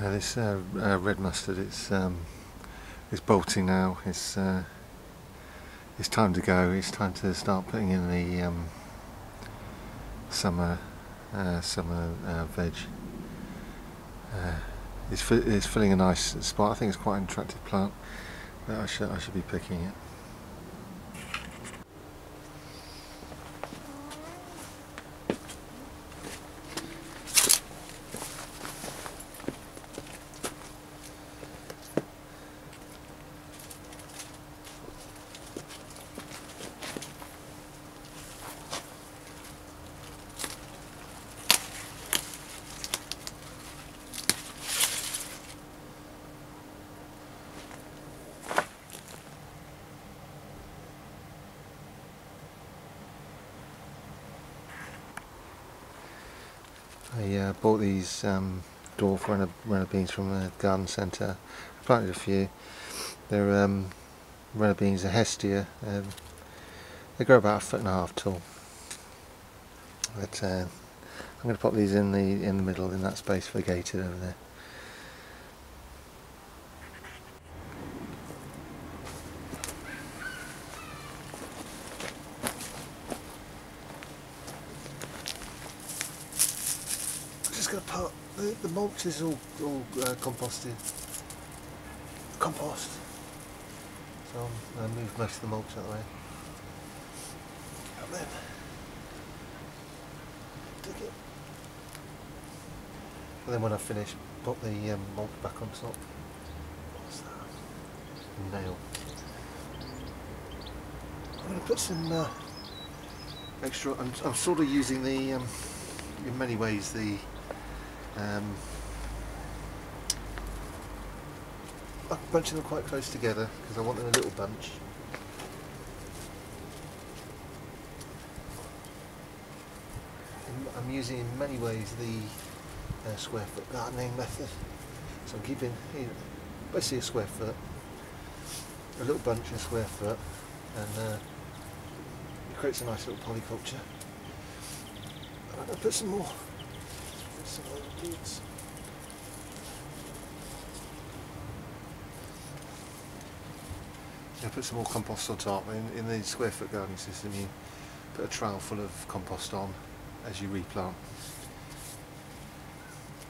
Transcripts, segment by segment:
Uh, this uh, uh, red mustard, it's um, it's bolting now. It's uh, it's time to go. It's time to start putting in the um, summer uh, summer uh, veg. It's, it's filling a nice spot. I think it's quite an attractive plant. I should I should be picking it. I uh, bought these um, dwarf runner, beans from a garden centre. I planted a few. They're um, runner beans, are Hestia. Um, they grow about a foot and a half tall. But uh, I'm going to pop these in the in the middle in that space for gated over there. I'm just going to put the, the mulch is all all uh, composted. Compost. So I'm going to move most of the mulch out of the way. And then dig it. And then when I finish, put the um, mulch back on top. What's that? Nail. I'm going to put some uh, extra. I'm, I'm sort of using the, um, in many ways, the um, I'm bunching them quite close together because I want them a little bunch. I'm using in many ways the uh, square foot gardening method. So I'm keeping you know, basically a square foot, a little bunch in a square foot, and uh, it creates a nice little polyculture. I'm going to put some more Yeah, put some more compost on top. In, in the square foot gardening system, you put a trowel full of compost on as you replant.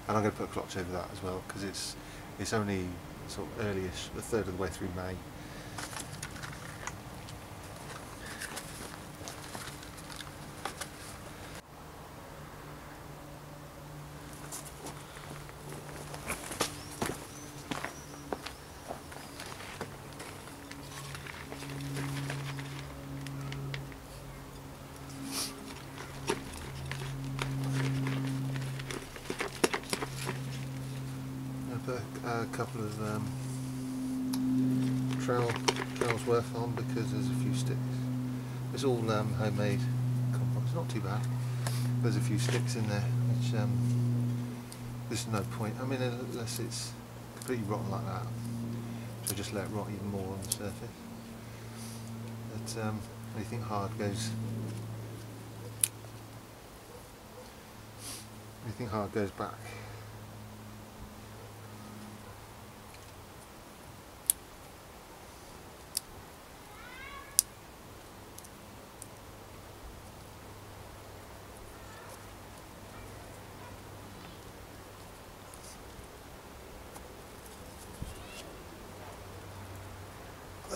And I'm going to put a cloche over that as well because it's it's only sort of earlyish, a third of the way through May. I put a, a couple of um, trowel, trowels worth on because there's a few sticks. It's all um, homemade compost, it's not too bad. There's a few sticks in there, which um, there's no point. I mean, unless it's completely rotten like that, so just let it rot even more on the surface. But um, anything hard goes. Anything hard goes back.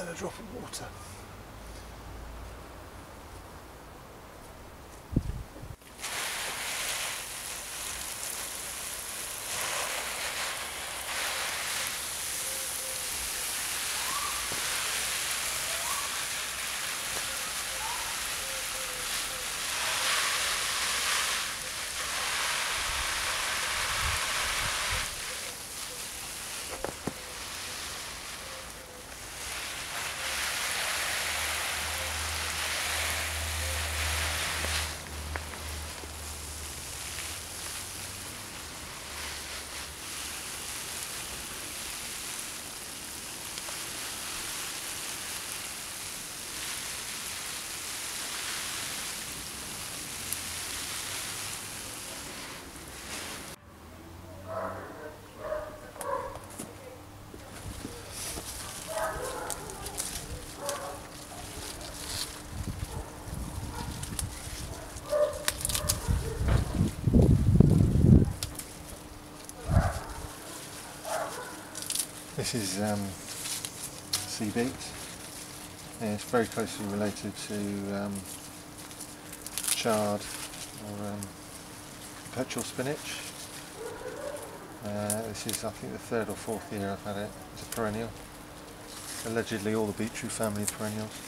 Then a drop of water. This is um, sea beet. It's very closely related to um, chard or um, perpetual spinach. Uh, this is I think the third or fourth year I've had it. It's a perennial. Allegedly all the beetroot family perennials.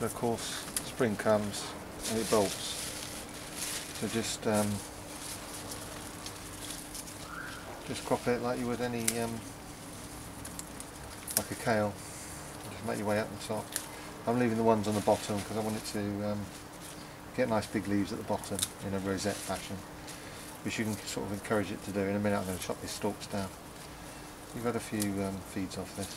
But of course spring comes and it bolts. So just um, just crop it like you would any um, like a kale. Just make your way up the top. I'm leaving the ones on the bottom because I want it to um, get nice big leaves at the bottom in a rosette fashion which you can sort of encourage it to do. In a minute I'm going to chop these stalks down. You've got a few um, feeds off this.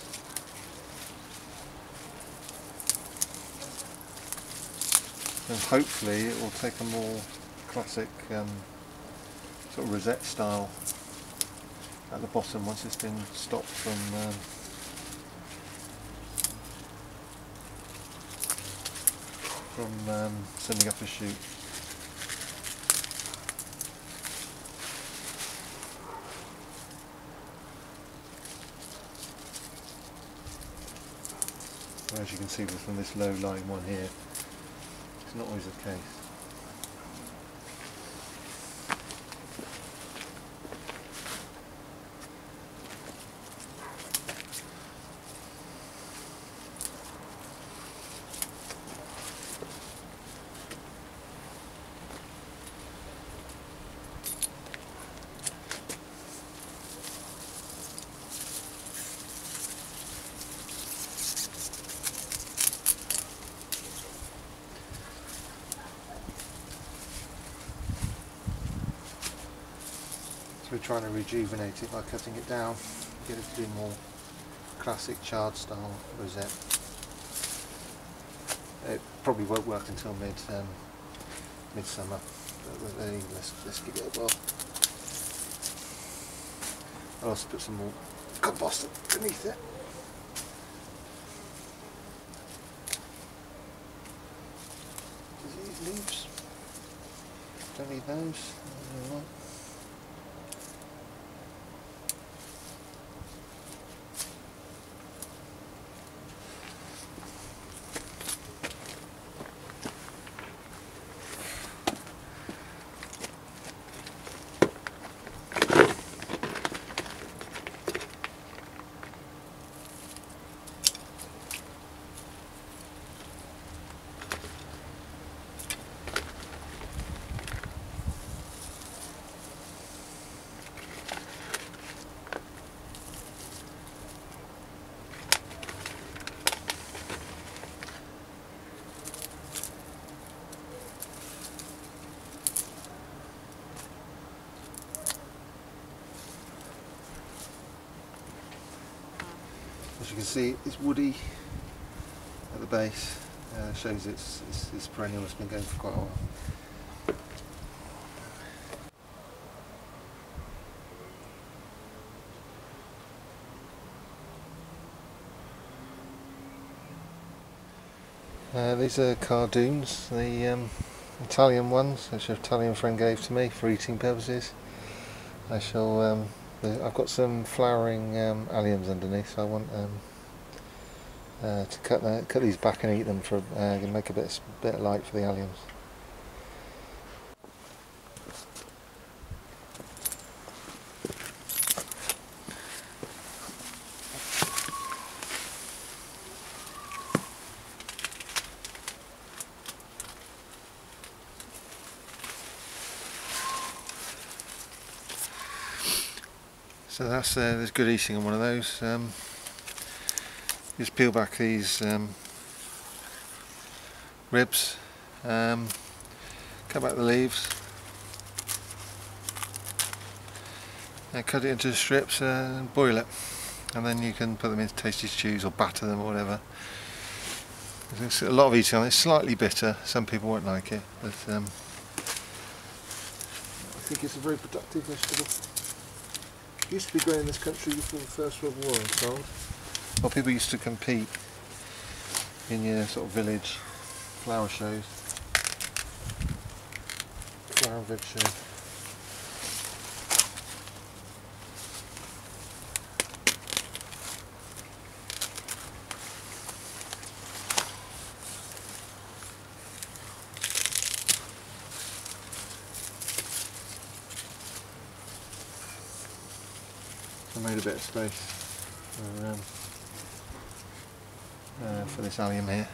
And hopefully it will take a more classic um, sort of rosette style at the bottom once it's been stopped from um, from um, sending up a shoot. as you can see from this low lying one here, it's not always the case. We're trying to rejuvenate it by cutting it down, get it to be more classic chard style rosette. It probably won't work until mid um, midsummer, but let's, let's give it a whirl. I'll also put some more compost beneath it. Disease leaves. Don't need those. You can see, it's woody at the base. Uh, shows it's, it's, it's perennial. It's been going for quite a while. Uh, these are cardoons, the um, Italian ones, which an Italian friend gave to me for eating purposes. I shall um, I've got some flowering um, alliums underneath, so I want um, uh, to cut the, cut these back and eat them for uh, make a bit bit of light for the alliums. So that's uh, there's good eating on one of those. Um, just peel back these um, ribs, um, cut back the leaves, and cut it into strips and boil it, and then you can put them into tasty stews or batter them or whatever. There's a lot of eating on it. It's slightly bitter. Some people won't like it, but um, I think it's a very productive vegetable used to be grown in this country before the First World War, I'm told. Well, people used to compete in your sort of village flower shows. Flower and veg. Made a bit of space for, um, uh, for this allium here.